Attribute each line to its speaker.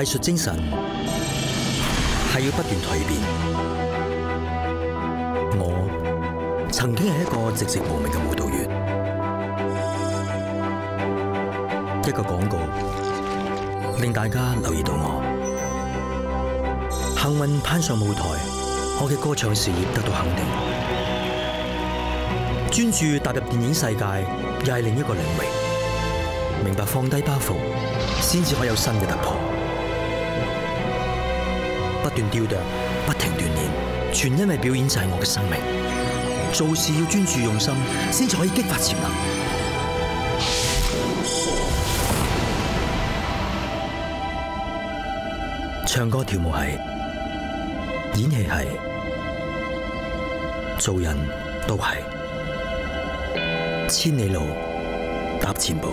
Speaker 1: 艺术精神系要不断蜕变。我曾经系一个寂寂无名嘅舞蹈员，一个广告令大家留意到我。幸运攀上舞台，我嘅歌唱事业得到肯定。专注踏入电影世界，又系另一个领域。明白放低包袱，先至可有新嘅突破。不断雕琢，不停锻炼，全因为表演就系我嘅生命。做事要专注用心，先至可以激发潜能。唱歌跳舞系，演戏系，做人都系，千里路踏前步。